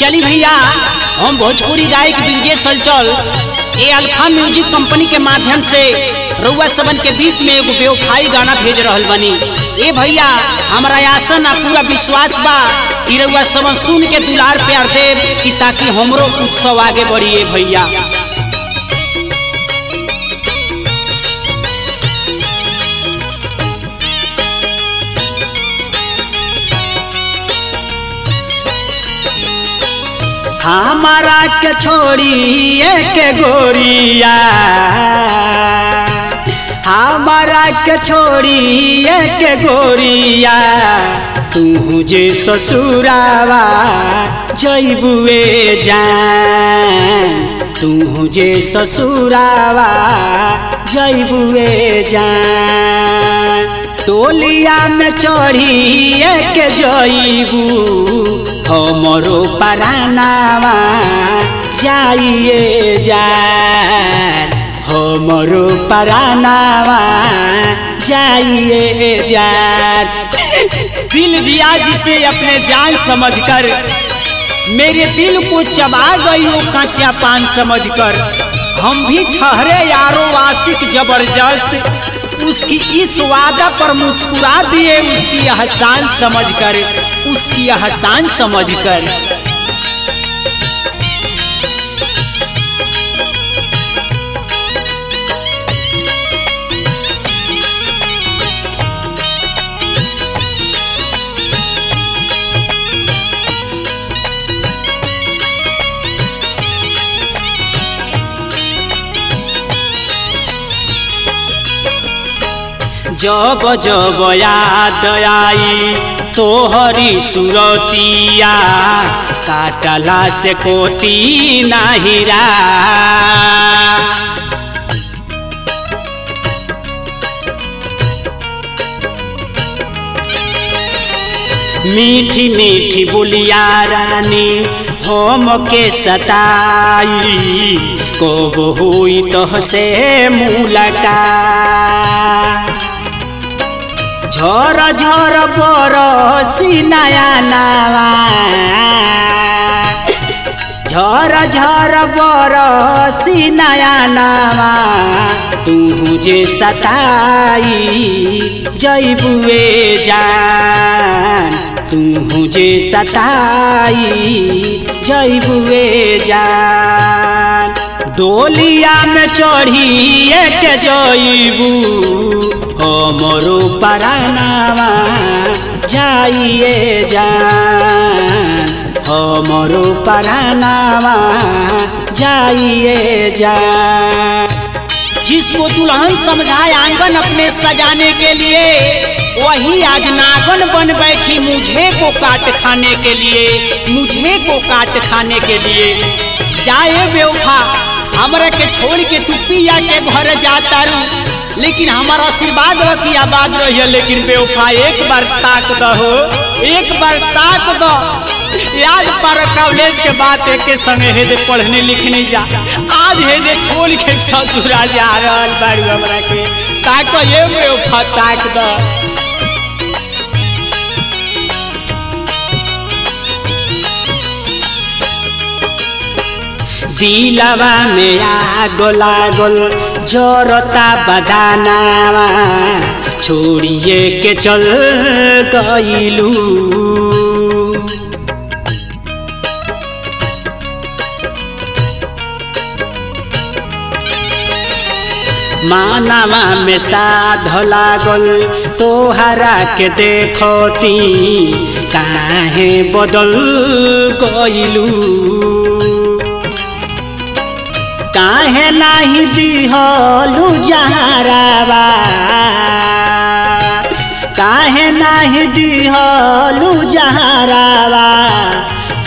चली भैया। हम भोजपुरी गायक विजय सलचल ए अल्फ़ा म्यूज़िक कंपनी के माध्यम से रउआ सबन के बीच में एगो बेवफाई गाना भेज रहा बनी। ए भैया, हमारा आसन आ पूरा विश्वास बा कि रउआ सबन सुन के दुलार प्यार देव कि ताकि हमरो उत्सव आगे बढ़िए भैया। हमारा के छोड़ी के गोरिया। हमारा के छोड़ी के गोरिया। तू जे ससुरावा जैबुए जान। तू जे ससुरावा जैबुए जान। टोलिया में चढ़ी के जैबू हमरो परानावा, जाइए जान। हमरो परानावा, जाइए जान। दिल दिया जिसे अपने जान समझकर, मेरे दिल को चबा गई वो कच्चा पान समझकर। हम भी ठहरे यारो आशिक ज़बरदस्त उसकी इस वादा पर मुस्कुरा दिए उसकी एहसान समझकर उसकी एहसान समझकर। जब जब याद आई तोहरी सुरतिया काटला से कोटी नाहिरा मीठी मीठी बुलिया रानी, हम के सताई, कब हुई तो से मुलका झर झर बरसी नया नावा झर झर बरसी नया नावा तू जे सताई जैबुए जान तू जे सताई जैबुए जान डोलिया में चढ़ी के जैबू हमरो परानावा जाइए जान। हमरो परानावा जाइए जान। जिसको दुल्हन समझाए आँगन अपने सजाने के लिए, वही आज नागन बन बैठी मुझे को काट खाने के लिए, मुझे को काट खाने के लिए। जाए बेवफा हमरा के छोड़ के तू पिया के घर जाता रू लेकिन हमारा आशीर्वाद रखी आबाद रही लेकिन बेवफा एक बार ताक दो, एक बार ताक दो। याद पर कॉलेज के बाद एक समय हेदे पढ़ने लिखने जा। आज हेदे छोड़ के ससुरा जा रहा बाड़ू हमरा के। ताक ये बेवफा ताक दो। दिलवा में आग लागल जरता बदानावा छोड़िए के चल गईलू। मानवा में साध लागल तोहरा के देखती काहे बदल गईलू? काहे नाही दिहलु जहरावा काहे नाही दिहलु जहरावा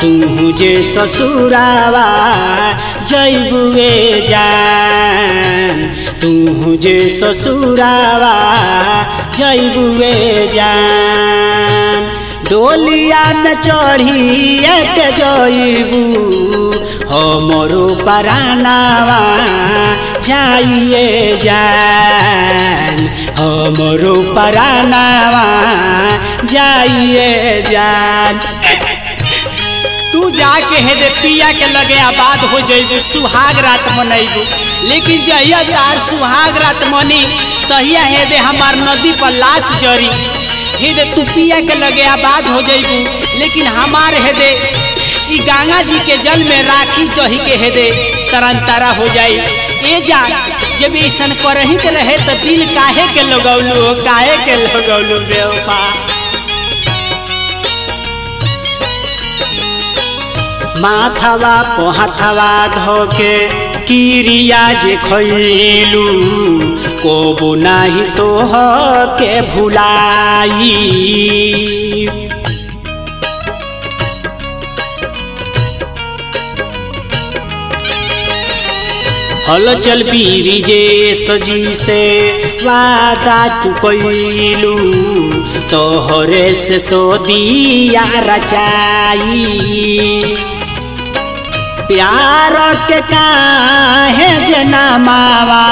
तू जे ससुरावा जैबुए जान। तू जे ससुरावा जैबुए जान। डोलिया में चढ़ी के जैबू हमरो परानावा जाइए जान। हमरो परानावा जाइए जान। तू जाके हे दे पिया के लगे आबाद हो जइबू, सुहाग रात मनैबू लेकिन जहिया तार सुहाग रात मनी, तहिया हे दे हमार नदी पर लाश जरी। हे दे तू पिया के लगे आबाद हो जइबू। लेकिन हमार हे दे ई गंगा जी के जल में राखी दही के हे दे तरन तारा हो जाई। ए जा, जब ऐसन करही के रहे तो दिल काहे के लगौलू काहे के लगौलू बेवफा माथवा पोहथवा धोके, किरिया जे खैलू कोबो नाही तो के भुलाई। हल चल पीरी जे सजी से, वादा तू कैलू तोहरे से सोदिया रचाई। प्यार के काहे जना मावा?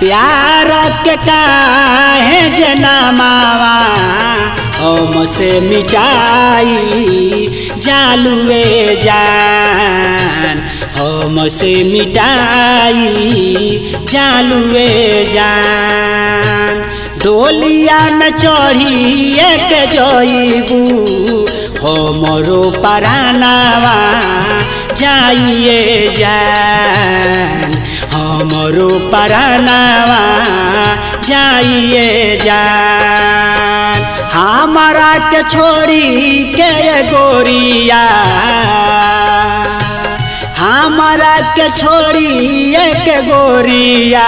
प्यार के काहे जना मावा? हम से मिटाई जालुए जान। हम से मिटाई जालुए जान। डोलिया में चढ़ी एक जईबू हमरो परानावा, जाइए जान। हमरो परानावा, जाइए जान। हमारा के छोड़ी के गोरिया। हमारा के छोड़ी एक गोरिया।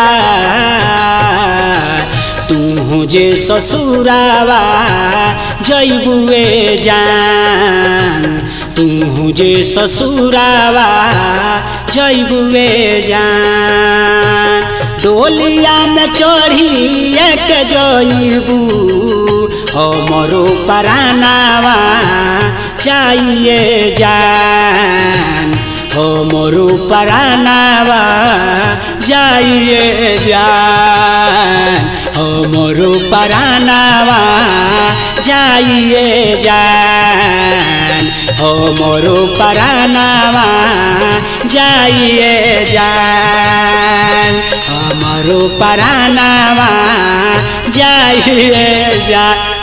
जे ससुरावा जैबुए जान। तू जे ससुरावा जैबुए जान। डोलिया में चढ़ी एक जैबू हमरो परानावा चाहिए जान। हमरो परानावा जाइए जान। हमरो परानावा जाइए जान। हमरो परानावा जाइए जान। हमरो परानावा जाइए जान।